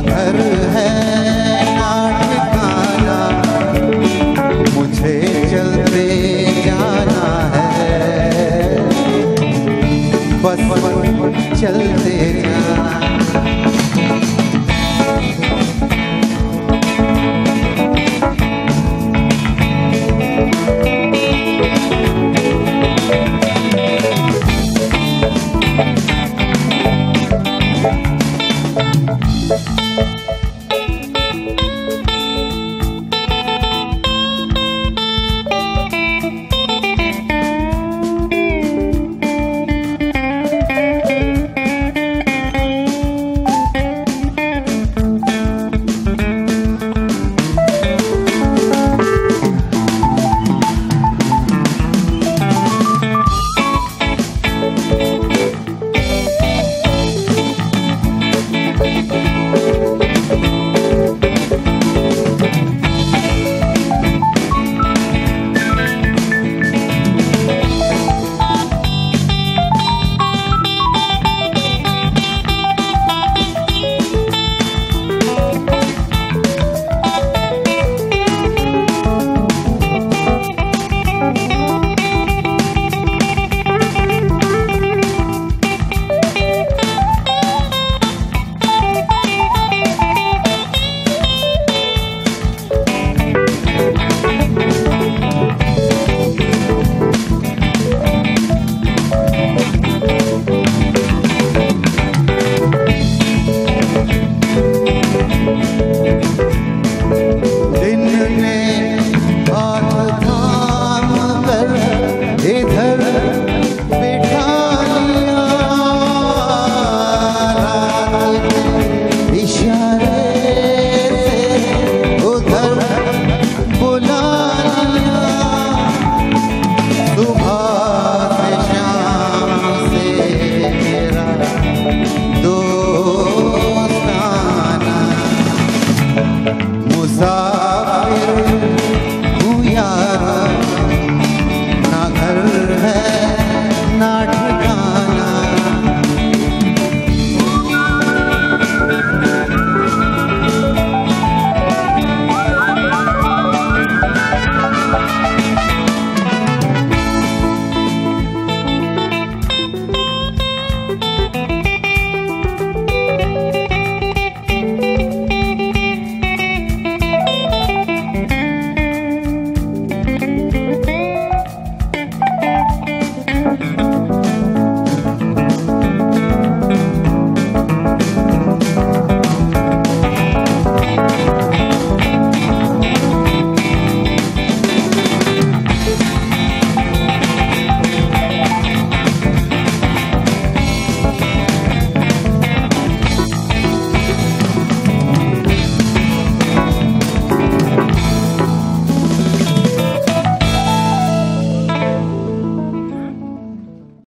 घर है ना मुझे चलते जाना है। बस चलते जाना। Música in the name.